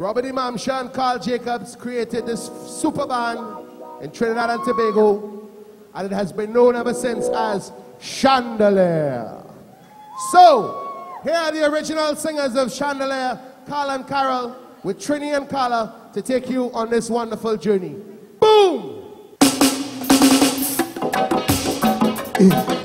Robin Imamshah Carl Jacobs created this super band in Trinidad and Tobago, and it has been known ever since as Shandileer. So, here are the original singers of Shandileer, Carl and Carol, with Trini and Carla to take you on this wonderful journey. Boom! Eh.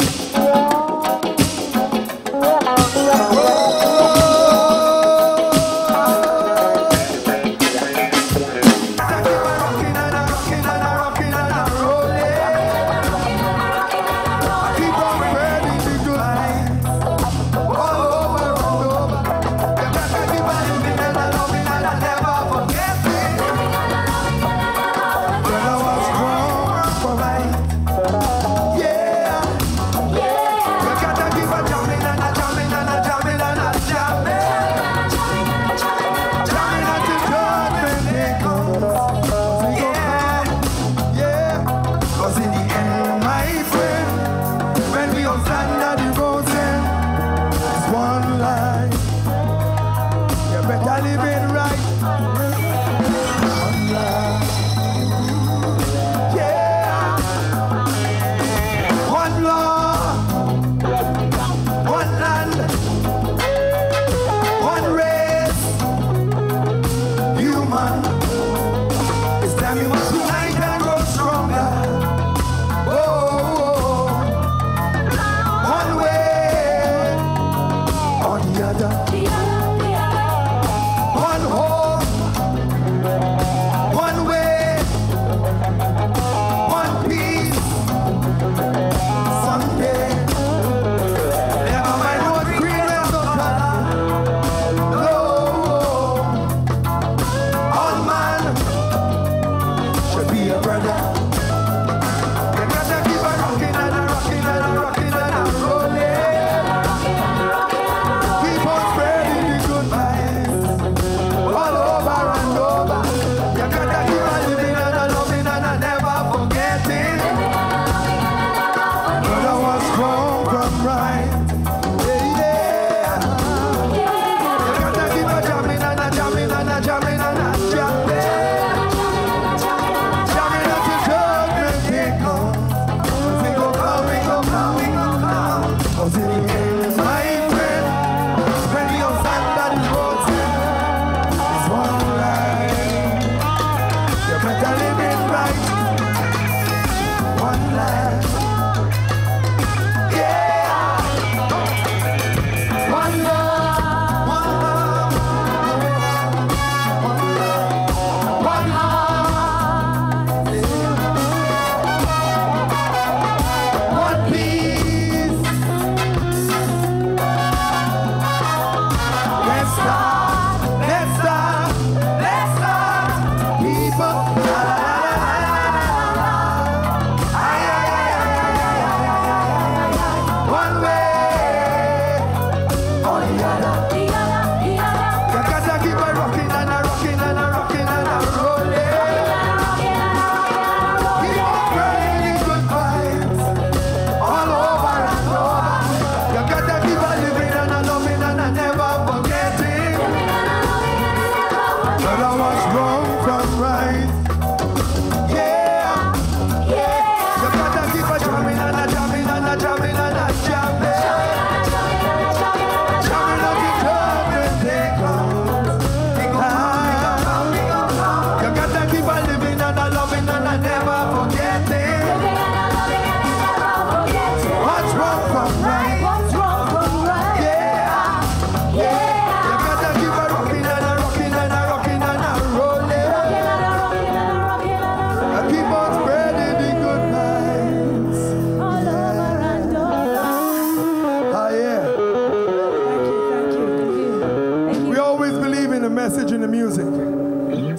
Message in the music.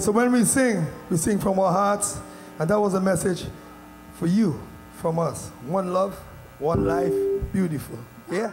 So when we sing, we sing from our hearts, and that was a message for you, from us. One love, one life, beautiful. Yeah?